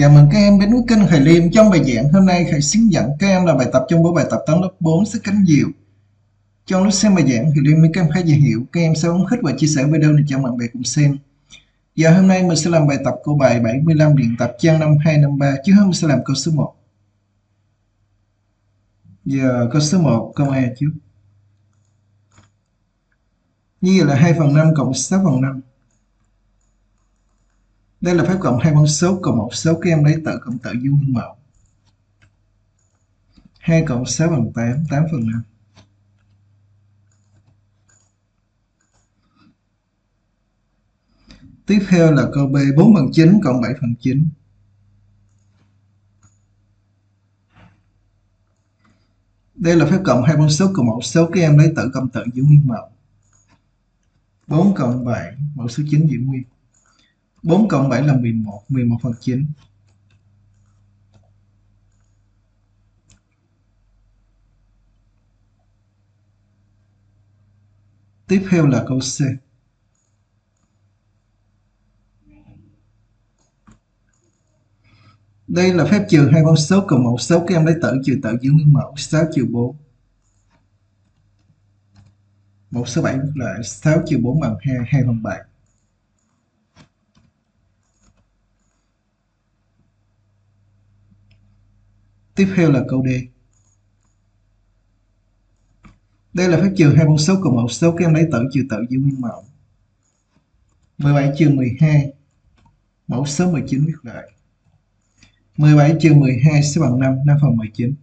Chào mừng các em đến với kênh Khải Liêm. Trong bài giảng hôm nay, Khải xin dẫn các em là bài tập trong bộ bài tập toán lớp 4 sức cánh diều. Trong lúc xem bài giảng, Khải Liêm với các em khá dễ hiểu. Các em sẽ bấm khích và chia sẻ video này cho mọi người cùng xem. Giờ hôm nay mình sẽ làm bài tập câu bài 75 luyện tập trang 5253. chứ hết mình sẽ làm câu số 1. Giờ câu số 1, câu A trước. Như vậy là 2 phần 5 cộng 6 phần 5 đây là phép cộng hai phân số cộng một số các em lấy tự, cộng tự dung nguyên mẫu 2 cộng 6 bằng 8 8 phần 5 Tiếp theo là câu B 4 bằng 9 cộng 7 phần 9 Đây là phép cộng hai phân số cộng một số các em lấy tự, cộng tự giữ nguyên mẫu 4 cộng 7 mẫu số 9 giữ nguyên. 4 cộng 7 là 11, 11 phần 9. Tiếp theo là câu C. Đây là phép trừ hai con số cùng một số các em lấy tử trừ tử giữ nguyên mẫu 6 trừ 4. Một số 7 là 6 trừ 4 bằng 2, 2 phần 7. Tiếp theo là câu D. Đây là phép trừ hai phân số cùng mẫu số các em lấy tử trừ tử giữ nguyên mẫu. 17 trừ 12 mẫu số 19 viết lại. 17 trừ 12 sẽ bằng 5, 5 phần 19.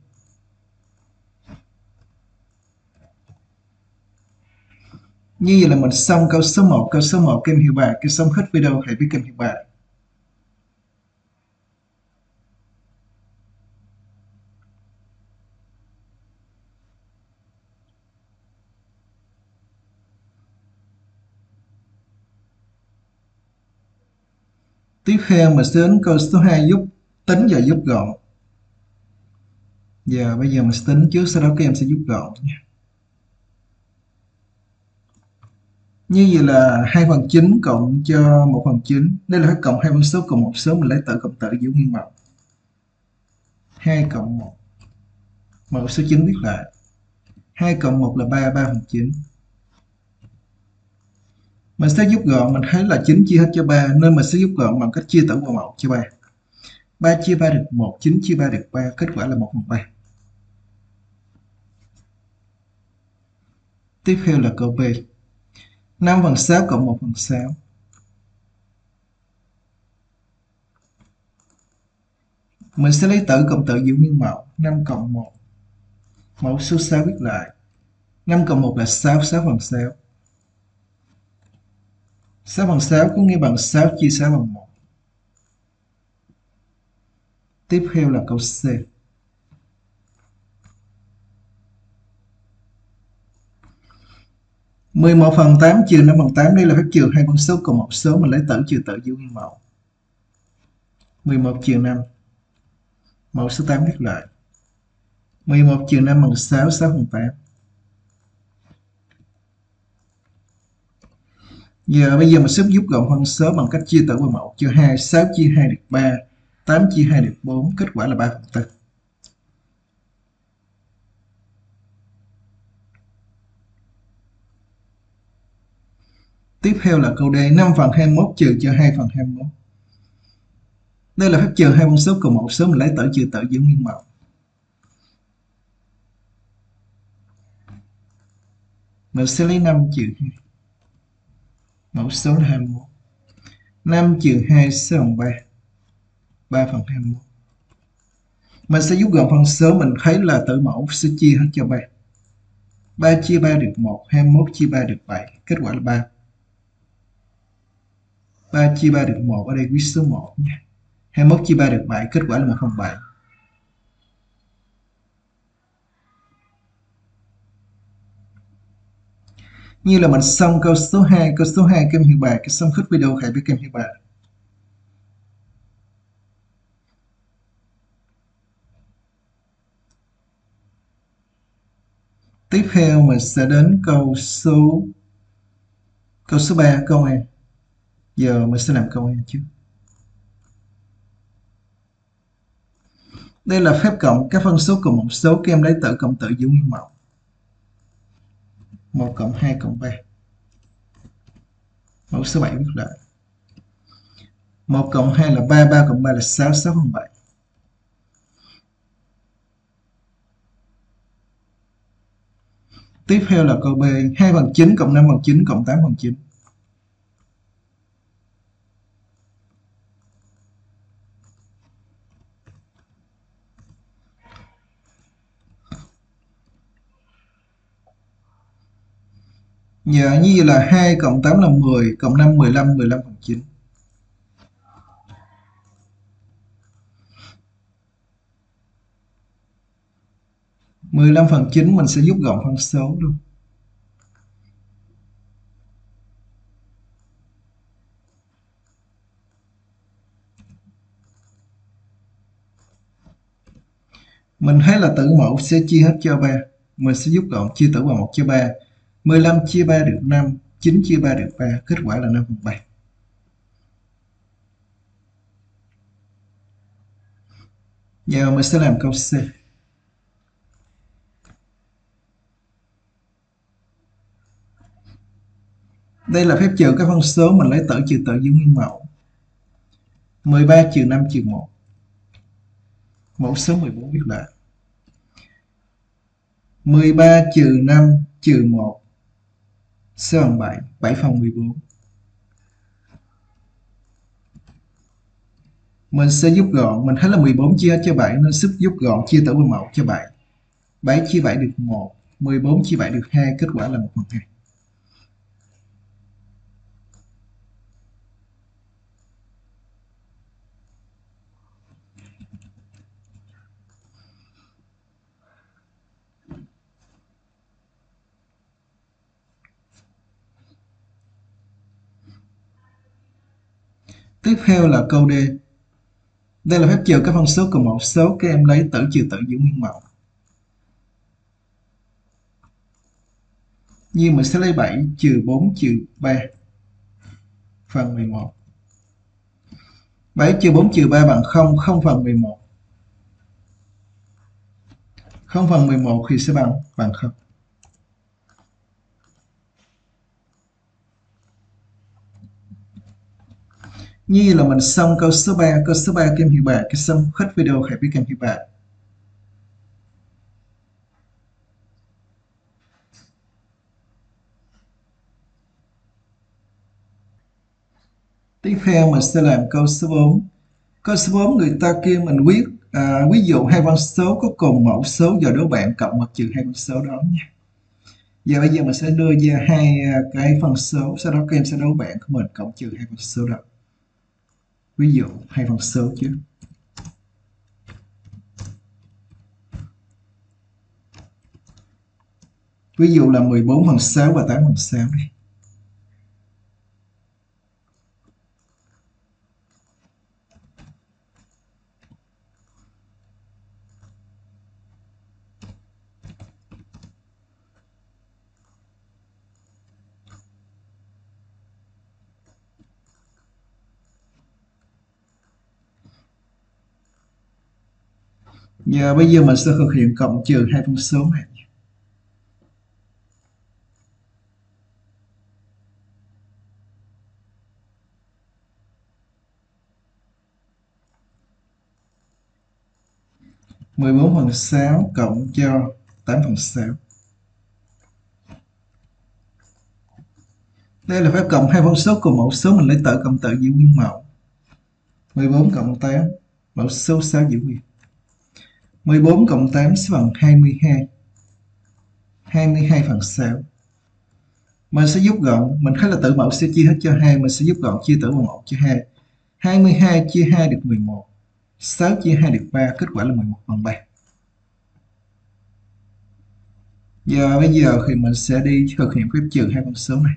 Như vậy là mình xong câu số 1, câu số 1 kênh hiệu bài, cái xong hết video hãy biết kênh hiệu bài. Tiếp theo mình sẽ đến câu số 2 giúp tính và giúp gọn. Giờ bây giờ mình sẽ tính trước sau đó các em sẽ giúp gọn nha. Như vậy là 2 phần 9 cộng cho 1 phần 9. Đây là cộng hai phân số cộng một số mình lấy tử cộng tử giữ nguyên mẫu. 2 cộng 1. Mẫu số 9 viết lại. 2 cộng 1 là 3, 3 phần 9 mình sẽ giúp gọn, mình thấy là 9 chia hết cho 3 nên mình sẽ giúp gọn bằng cách chia tổng vào 1 cho 3 3 chia 3 được 1 9 chia 3 được 3 kết quả là 1 phần 3 tiếp theo là câu B. 5 phần 6 cộng 1 phần 6 mình sẽ lấy tử cộng tử giữ nguyên mẫu 5 cộng 1 mẫu số 6 viết lại. 5 cộng 1 là 6 6 phần 6 6 bằng 6 có nghĩa bằng 6 chia 6 bằng 1. Tiếp theo là câu C. mười một phần tám trừ năm bằng tám, đây là phép trừ hai con số cùng một số mình lấy tử trừ tử giữ nguyên mẫu mười một trừ năm mẫu số tám viết lại mười một trừ năm bằng sáu sáu phần tám Giờ bây giờ mình sẽ giúp gọn phân số bằng cách chia tử vào mẫu cho 2, 6 chia 2 được 3, 8 chia 2 được 4, kết quả là 3 phần 4. Tiếp theo là câu D 5 phần 21 trừ cho 2 phần 21. Đây là phép trừ hai phân số cùng một số mình lấy tử trừ tử giữ nguyên mẫu. Mình sẽ lấy 5 trừ 2 mẫu số là 21 5 trừ 2 sẽ bằng 3 3 phần 21 mình sẽ giúp gọn phân số, mình thấy là tử mẫu sẽ chia hết cho 3 3 chia 3 được 1 21 chia 3 được 7 kết quả là 3 3 chia 3 được 1 ở đây viết số 1 nha. 21 chia 3 được 7 kết quả là 1 phần 7 như là mình xong câu số 2 câu số 2 kem hiểu bài cái xong hết video hãy biết kem hiểu bài tiếp theo mình sẽ đến câu số câu số 3 câu này. Giờ mình sẽ làm câu này trước. Đây là phép cộng các phân số cùng một số kem lấy tử cộng tử giữ nguyên mẫu. 1 cộng 2 cộng 3. Mẫu số 7 viết lại. 1 cộng 2 là 3, 3 cộng 3 là 6, 6 cộng 7. Tiếp theo là câu B, 2 bằng 9 cộng 5 bằng 9 cộng 8 bằng 9. Dạ, như vậy là 2 cộng 8 là 10, cộng 5 15, 15 phần 9. mười lăm phần chín mình sẽ rút gọn phân số luôn mình thấy là tử mẫu sẽ chia hết cho ba mình sẽ rút gọn chia tử bằng một cho ba 15 chia 3 được 5, 9 chia 3 được 3, kết quả là 5 phần 7. Giờ mình sẽ làm câu C. Đây là phép trừ các phân số mình lấy tử trừ tử giữ nguyên mẫu. 13 trừ 5 trừ 1. Mẫu số 14 viết lại. 13 trừ 5 trừ 1 Sơ bằng 7, 7 phòng 14. Mình sẽ giúp gọn, mình thấy là 14 chia cho 7 nên sức giúp gọn chia tử bằng 1 cho 7. 7 chia 7 được 1, 14 chia 7 được 2, kết quả là 1 phần 2. Tiếp theo là câu D. Đây là phép trừ các phân số cùng một số các em lấy tử trừ tử giữ nguyên mẫu. Như mình sẽ lấy 7 trừ 4 trừ 3 phần 11. 7 trừ 4 trừ 3 bằng 0, 0 phần 11. 0 phần 11 thì sẽ bằng bằng 0. Như là mình xong câu số 3, câu số 3 kem hiệu bà, cái xong hết video hãy biết kem hiệu bà. Tiếp theo mình sẽ làm câu số 4. Câu số 4 người ta kêu mình viết à, ví dụ hai con số có cùng mẫu số giờ đố bạn cộng hoặc trừ hai con số đó nha. Giờ bây giờ mình sẽ đưa ra hai à, cái phân số, sau đó các em sẽ đấu bạn của mình cộng trừ hai con số đó ví dụ hay phần số chứ. Ví dụ là 14 phần 6 và 8 phần 6 đi. Giờ bây giờ mình sẽ thực hiện cộng trừ hai phân số này. mười bốn phần sáu cộng cho tám phần sáu Đây là phép cộng hai phân số cùng mẫu số mình lấy tử cộng tử giữ nguyên mẫu. 14 cộng 8 mẫu số 6 giữ nguyên. 14 cộng 8 sẽ bằng 22 22 phần 6 Mình sẽ giúp gọn, Mình thấy là tử mẫu, sẽ chia hết cho 2 Mình sẽ giúp gọn chia tử bằng 1 cho 2 22 chia 2 được 11 6 chia 2 được 3 Kết quả là 11 phần 3 Giờ, bây giờ thì mình sẽ đi thực hiện phép trừ hai con số này.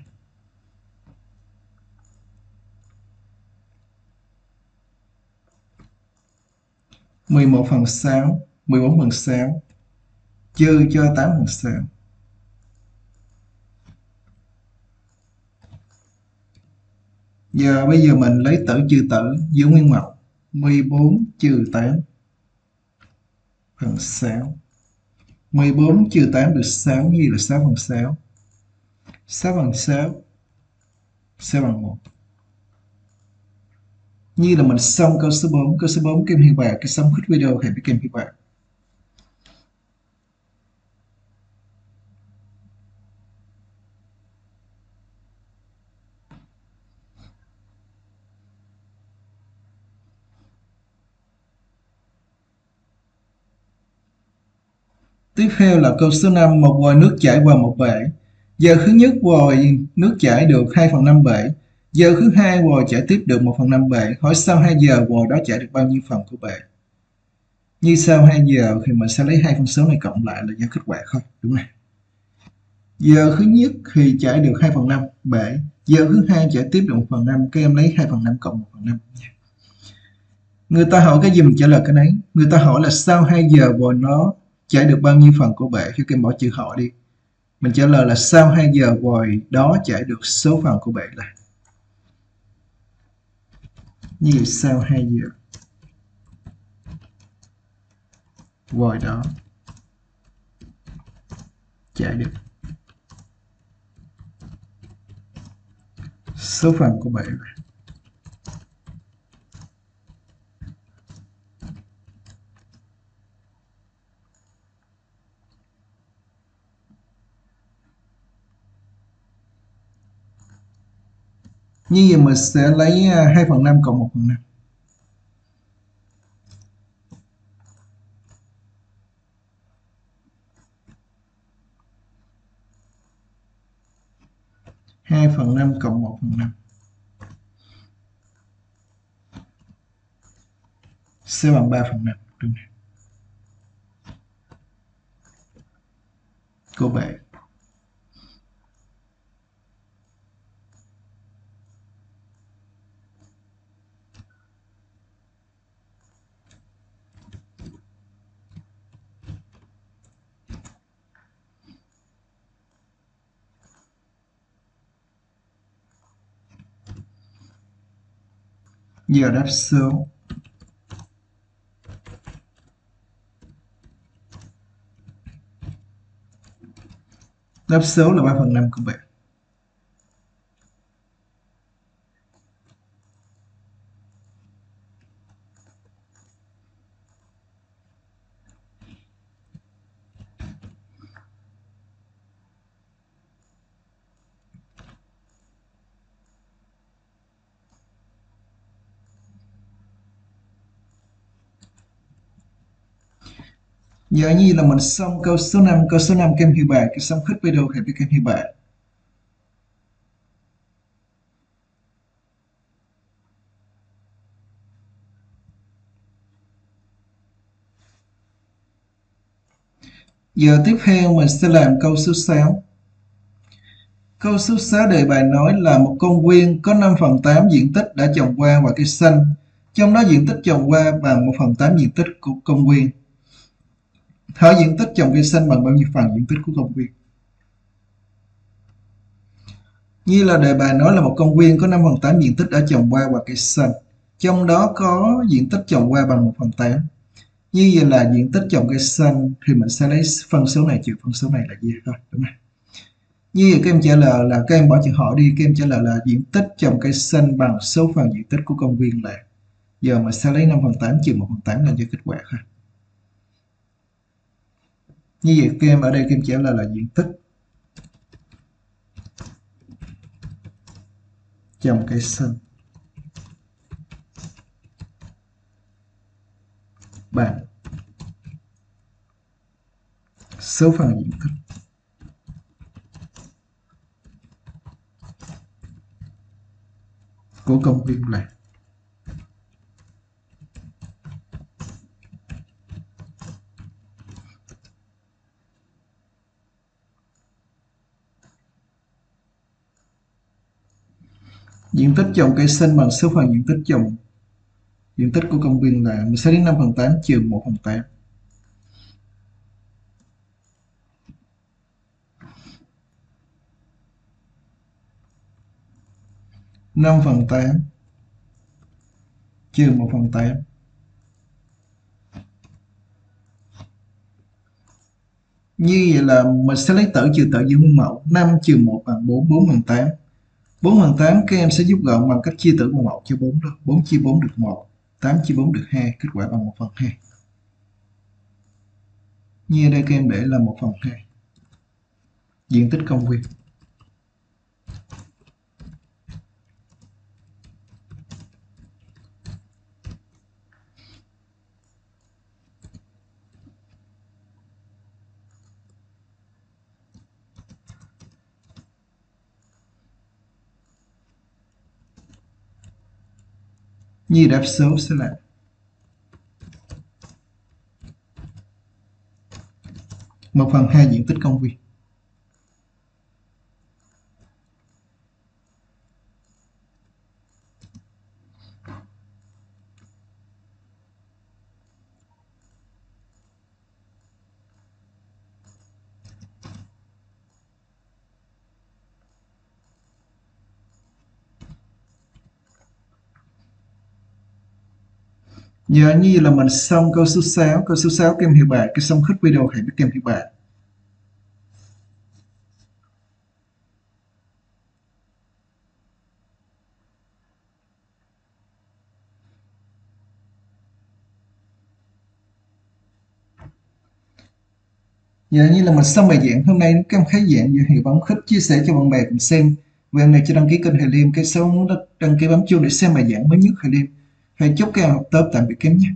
11 phần sáu. 14 phần 6 trừ cho 8 phần 6 Giờ bây giờ mình lấy tử trừ tử giữ nguyên mẫu 14 trừ 8 phần 6 14 trừ 8 được 6 như là 6 phần 6 6 bằng 6 6 bằng 1 như là mình xong câu số 4 câu số 4 kem hiệu bạn cái xong hết video hẹn với kem hiệu bạn Tiếp theo là câu số 5, một vòi nước chảy vào một bể. Giờ thứ nhất vòi nước chảy được 2 phần 5 bể. Giờ thứ hai vòi chảy tiếp được 1 phần 5 bể. Hỏi sau 2 giờ vòi đó chảy được bao nhiêu phần của bể? Như sau 2 giờ thì mình sẽ lấy hai phân số này cộng lại là ra kết quả thôi, đúng không? Giờ thứ nhất thì chảy được 2 phần 5 bể. Giờ thứ hai chảy tiếp được 1 phần 5, các em lấy 2 phần 5 cộng 1 phần 5 Người ta hỏi cái gì mình trả lời cái nấy. Người ta hỏi là sau 2 giờ vòi nó chảy được bao nhiêu phần của bể khi kem bỏ chữ hỏi đi. Mình trả lời là sau 2 giờ vòi đó chảy được số phần của bể là như vậy sau 2 giờ vòi đó chảy được số phần của bể là như vậy mình sẽ lấy à, 2 phần 5 cộng 1 phần 5 2 phần 5 cộng 1 phần 5 sẽ bằng 3 phần 5 đúng không? Cô bạn. Giờ đáp số đáp số là 3 phần 5 của bạn. Giờ như là mình xong câu số 5, câu số 5 kem hiệu bài, cái xong hết video hẹn với kem hiệu bài. Giờ tiếp theo mình sẽ làm câu số 6. Câu số 6 đề bài nói là một công viên có 5 phần 8 diện tích đã trồng qua và cây xanh. Trong đó diện tích trồng qua bằng 1 phần 8 diện tích của công viên thở diện tích trồng cây xanh bằng bao nhiêu phần diện tích của công viên? Như là đề bài nói là một công viên có 5 phần 8 diện tích đã trồng hoa và cây xanh. Trong đó có diện tích trồng hoa bằng 1 phần 8. Như vậy là diện tích trồng cây xanh thì mình sẽ lấy phân số này trừ phân số này là gì thôi, đúng không? Như vậy các em trả lời là các em bỏ chữ hỏi đi, các em trả lời là diện tích trồng cây xanh bằng số phần diện tích của công viên là giờ mình sẽ lấy 5 phần 8 trừ 1 phần 8 là cho kết quả ha như vậy kem em ở đây kem em là là diện tích. Trong cái sân, bằng số phần diện tích. Của công viên là diện tích dòng cây xanh bằng số phần diện tích dòng diện tích của công viên là mình sẽ đến 5 phần 8 trừ 1 phần 8 5 phần 8 trừ 1 phần 8 như vậy là mình sẽ lấy tử trừ tử giữ nguyên mẫu 5 trừ 1 bằng 4 4 phần 8 4 bằng 8 các em sẽ giúp gọn bằng cách chia tử bằng 1 cho 4 đó. 4 chia 4 được 1 8 chia 4 được 2 kết quả bằng 1 phần 2 như đây các em để là 1 phần 2 diện tích công viên. Như đáp số sẽ là một phần hai diện tích công viên. Giờ như là mình xong câu số 6, câu số 6 kem hiệu bài, cái xong hết video hãy biết kem hiệu bài. Giờ như là mình xong bài giảng hôm nay các em khá giảng giờ hiệu bấm khích chia sẻ cho bạn bè cùng xem. Về này cho đăng ký kênh Hải Liêm, cái số muốn đăng ký bấm chuông để xem bài giảng mới nhất Hải Liêm. Hãy chúc các em học tốt tạm biệt kém nhé.